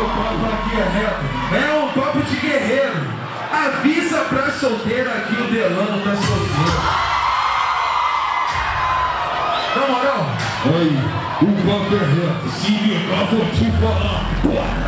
o papo aqui é reto. É um papo de guerreiro. Avisa pra solteira que o Delano tá solteiro. Na moral. Aí, o papo é reto. Se ligar, vou te falar.